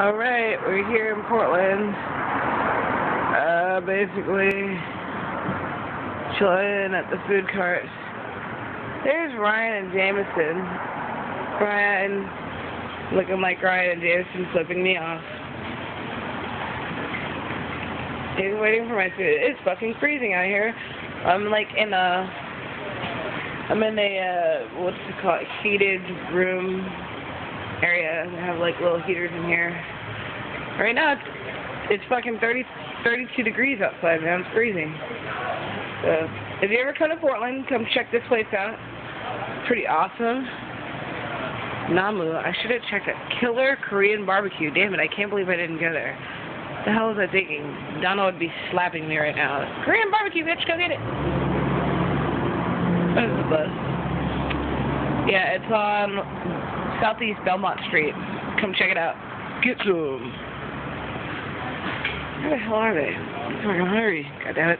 Alright, we're here in Portland. Uh, basically, chilling at the food cart. There's Ryan and Jameson. Ryan, looking like Ryan and Jameson flipping me off. He's waiting for my food. It's fucking freezing out here. I'm like in a, I'm in a, uh, what's it called, heated room area. They have like little heaters in here. Right now it's it's fucking 30, 32 degrees outside, man. It's freezing. So if you ever come to Portland, come check this place out. It's pretty awesome. Namu, I should have checked it. Killer Korean barbecue. Damn it, I can't believe I didn't go there. The hell was I thinking? Donald would be slapping me right now. Korean barbecue, bitch, go get it. What is the bus? Yeah, it's on Southeast Belmont Street. Come check it out. Get some. Where the hell are they? I'm fucking hungry. God damn it.